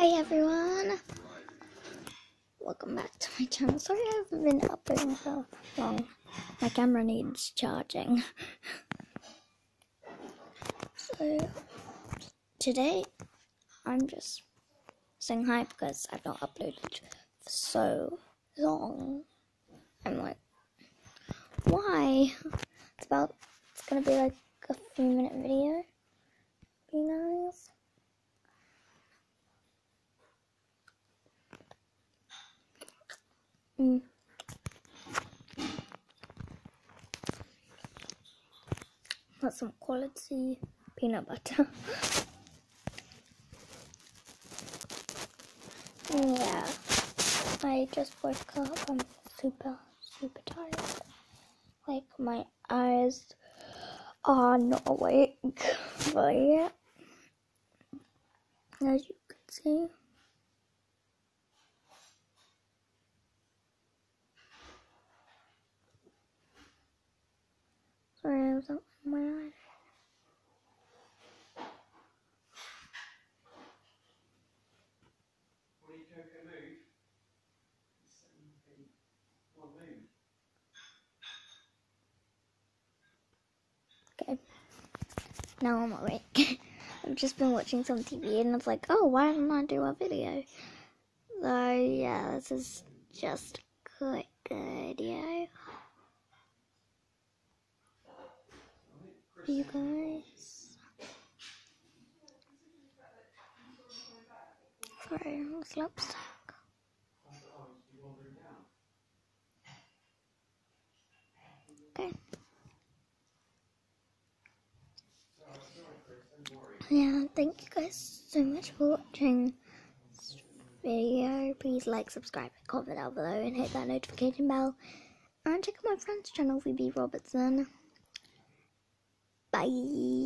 Hi everyone! Welcome back to my channel. Sorry I haven't been uploading for long. My camera needs charging. so today I'm just saying hi because I've not uploaded for so long. I'm like, why? It's about it's gonna be like a few minute video. Be nice. Mm. That's some quality peanut butter. yeah, I just woke up. I'm super, super tired. Like my eyes are not awake, but yeah, as you can see. Sorry, I was up my eye. What are you joking move? Seventeen. One move. Okay. Now I'm awake. I've just been watching some TV and I was like, oh, why didn't I do a video? So, yeah, this is just a quick video. You guys. Sorry, it's lipstick. Okay. Yeah, thank you guys so much for watching this video. Please like, subscribe, comment down below, and hit that notification bell. And check out my friend's channel, VB Robertson. Bye.